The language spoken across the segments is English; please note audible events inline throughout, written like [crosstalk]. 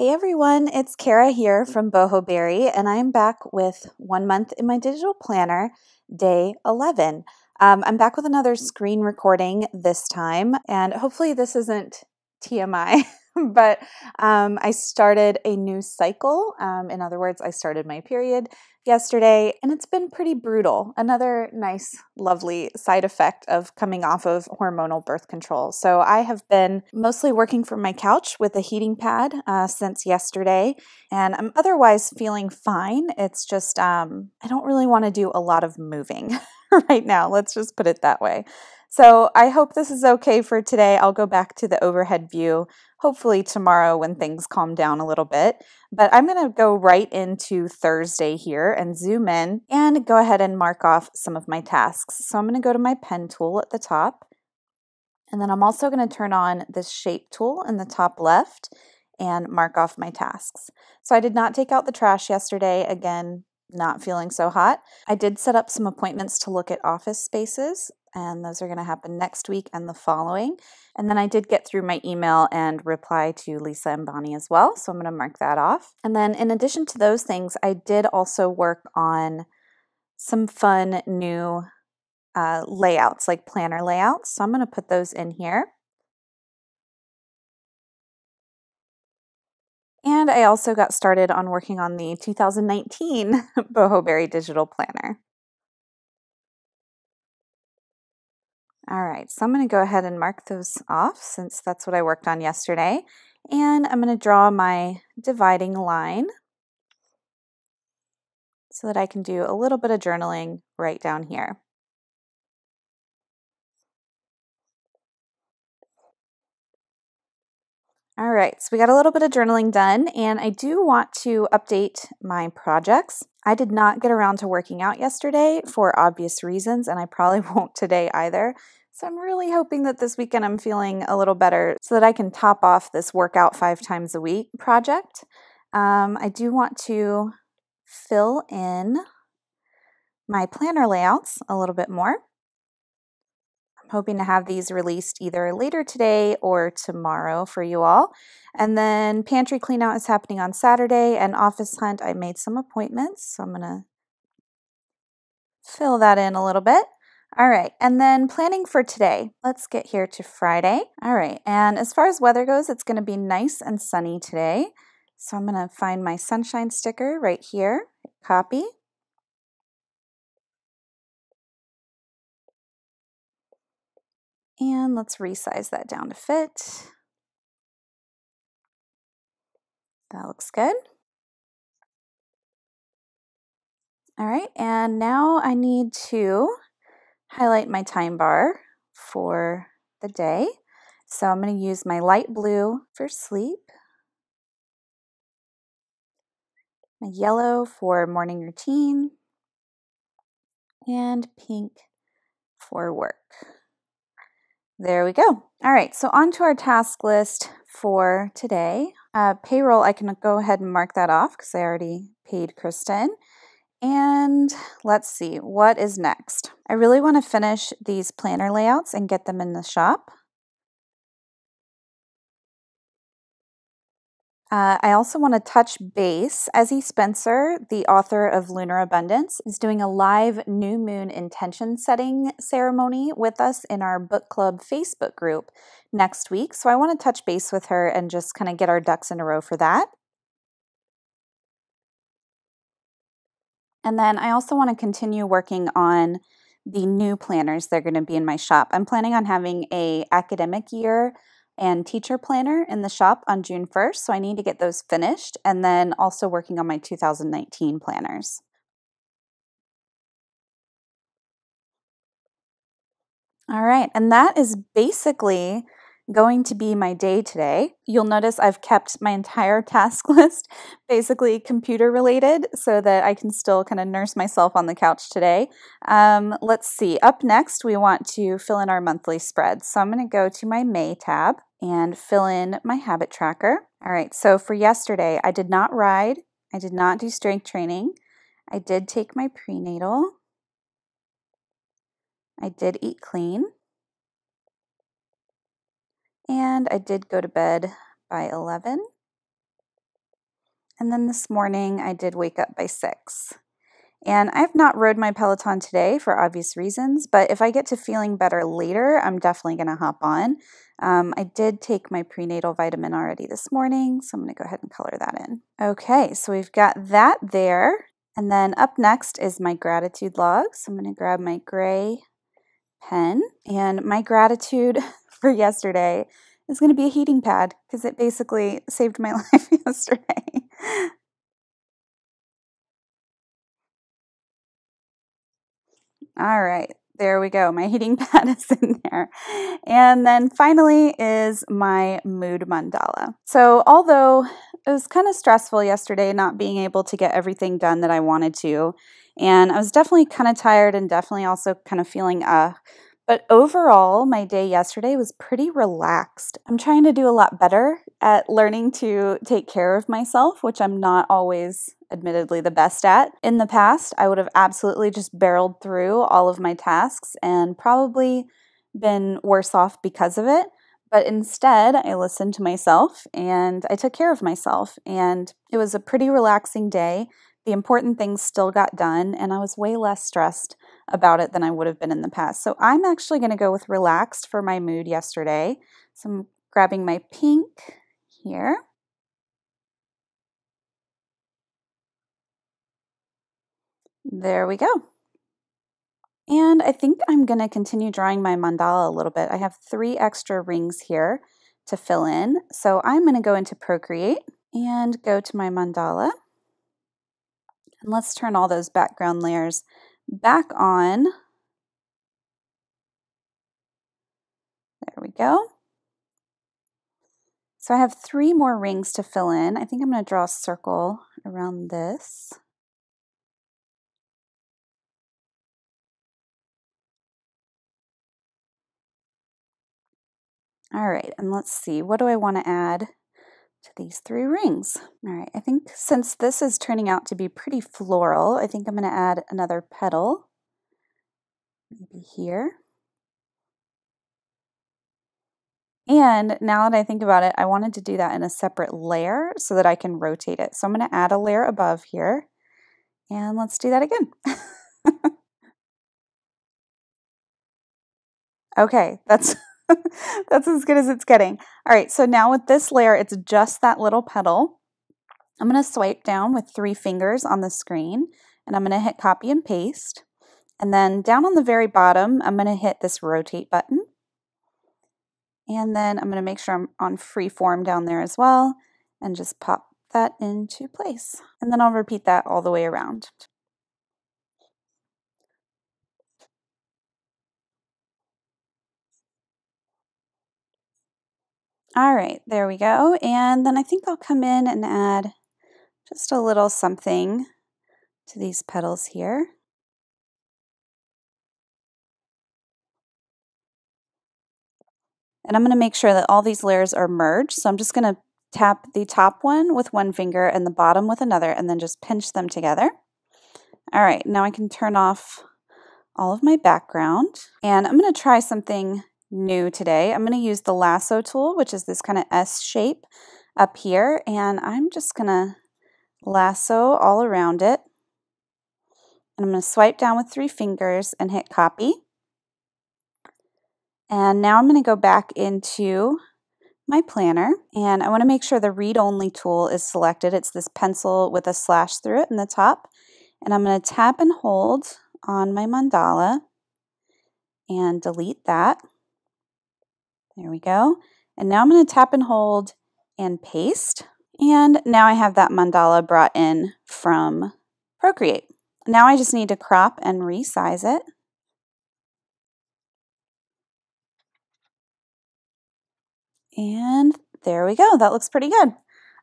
Hey everyone, it's Kara here from Boho Berry, and I'm back with one month in my digital planner, day 11. Um, I'm back with another screen recording this time, and hopefully, this isn't TMI. [laughs] [laughs] but um, I started a new cycle. Um, in other words, I started my period yesterday, and it's been pretty brutal. Another nice, lovely side effect of coming off of hormonal birth control. So, I have been mostly working from my couch with a heating pad uh, since yesterday, and I'm otherwise feeling fine. It's just, um, I don't really want to do a lot of moving [laughs] right now. Let's just put it that way. So I hope this is okay for today. I'll go back to the overhead view hopefully tomorrow when things calm down a little bit. But I'm going to go right into Thursday here and zoom in and go ahead and mark off some of my tasks. So I'm going to go to my pen tool at the top. And then I'm also going to turn on this shape tool in the top left and mark off my tasks. So I did not take out the trash yesterday. Again, not feeling so hot. I did set up some appointments to look at office spaces, and those are going to happen next week and the following. And then I did get through my email and reply to Lisa and Bonnie as well, so I'm going to mark that off. And then, in addition to those things, I did also work on some fun new uh, layouts, like planner layouts. So I'm going to put those in here. And I also got started on working on the 2019 [laughs] Boho Berry Digital Planner. All right, so I'm going to go ahead and mark those off since that's what I worked on yesterday. And I'm going to draw my dividing line so that I can do a little bit of journaling right down here. All right, so we got a little bit of journaling done, and I do want to update my projects. I did not get around to working out yesterday for obvious reasons, and I probably [laughs] won't today either. So I'm really hoping that this weekend I'm feeling a little better so that I can top off this workout five times a week project. Um, I do want to fill in my planner layouts a little bit more hoping to have these released either later today or tomorrow for you all. And then pantry cleanout is happening on Saturday, and office hunt, I made some appointments, so I'm going to fill that in a little bit. All right, and then planning for today. Let's get here to Friday. All right, and as far as weather goes, it's going to be nice and sunny today. So I'm going to find my sunshine sticker right here, copy, And let's resize that down to fit. That looks good. All right, and now I need to highlight my time bar for the day. So I'm going to use my light blue for sleep, my yellow for morning routine, and pink for work. There we go. All right, so on to our task list for today. Uh, payroll, I can go ahead and mark that off because I already paid Kristen. And let's see, what is next? I really want to finish these planner layouts and get them in the shop. Uh, I also want to touch base. Ezzie Spencer, the author of Lunar Abundance, is doing a live new moon intention setting ceremony with us in our book club Facebook group next week. So I want to touch base with her and just kind of get our ducks in a row for that. And then I also want to continue working on the new planners that are going to be in my shop. I'm planning on having a academic year and teacher planner in the shop on June 1st. So I need to get those finished and then also working on my 2019 planners. All right, and that is basically going to be my day today. You'll notice I've kept my entire task [laughs] list basically computer related so that I can still kind of nurse myself on the couch today. Um, let's see, up next, we want to fill in our monthly spreads. So I'm going to go to my May tab and fill in my habit tracker. All right, so for yesterday, I did not ride, I did not do strength training, I did take my prenatal, I did eat clean. And I did go to bed by 11. And then this morning I did wake up by 6. And I have not rode my Peloton today for obvious reasons, but if I get to feeling better later, I'm definitely going to hop on. Um, I did take my prenatal vitamin already this morning, so I'm going to go ahead and color that in. Okay, so we've got that there. And then up next is my gratitude log. So I'm going to grab my gray pen. And my gratitude [laughs] for yesterday is going to be a heating pad because it basically saved my [laughs] life yesterday. All right, there we go. My heating [laughs] pad is in there. And then finally is my mood mandala. So, although it was kind of stressful yesterday not being able to get everything done that I wanted to, and I was definitely kind of tired and definitely also kind of feeling uh but overall, my day yesterday was pretty relaxed. I'm trying to do a lot better at learning to take care of myself, which I'm not always admittedly the best at. In the past, I would have absolutely just barreled through all of my tasks and probably been worse off because of it. But instead, I listened to myself and I took care of myself. And it was a pretty relaxing day. The important things still got done, and I was way less stressed about it than I would have been in the past. So I'm actually going to go with relaxed for my mood yesterday. So I'm grabbing my pink here. There we go. And I think I'm going to continue drawing my mandala a little bit. I have three extra rings here to fill in. So I'm going to go into Procreate and go to my mandala. And let's turn all those background layers back on. There we go. So I have three more rings to fill in. I think I'm going to draw a circle around this. All right, and let's see, what do I want to add to these three rings? All right, I think since this is turning out to be pretty floral, I think I'm going to add another petal, maybe here. And now that I think about it, I wanted to do that in a separate layer so that I can rotate it. So I'm going to add a layer above here, and let's do that again. [laughs] okay, that's [laughs] That's as good as it's getting. All right, so now with this layer, it's just that little petal. I'm going to swipe down with three fingers on the screen, and I'm going to hit copy and paste. And then down on the very bottom, I'm going to hit this rotate button. And then I'm going to make sure I'm on free form down there as well, and just pop that into place. And then I'll repeat that all the way around. All right, there we go. And then I think I'll come in and add just a little something to these petals here. And I'm going to make sure that all these layers are merged. So I'm just going to tap the top one with one finger and the bottom with another and then just pinch them together. All right, now I can turn off all of my background. And I'm going to try something new today. I'm going to use the lasso tool, which is this kind of S shape up here, and I'm just going to lasso all around it. And I'm going to swipe down with three fingers and hit copy. And now I'm going to go back into my planner and I want to make sure the read only tool is selected. It's this pencil with a slash through it in the top. And I'm going to tap and hold on my mandala and delete that. There we go. And now I'm going to tap and hold and paste. And now I have that mandala brought in from Procreate. Now I just need to crop and resize it. And there we go. That looks pretty good.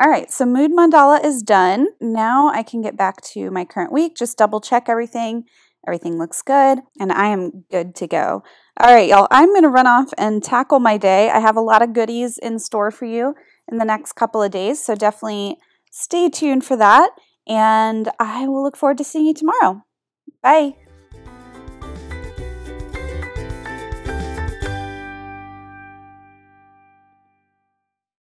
All right, so Mood Mandala is done. Now I can get back to my current week, just double check everything. Everything looks good, and I am good to go. All right, y'all, I'm going to run off and tackle my day. I have a lot of goodies in store for you in the next couple of days, so definitely stay tuned for that. And I will look forward to seeing you tomorrow. Bye.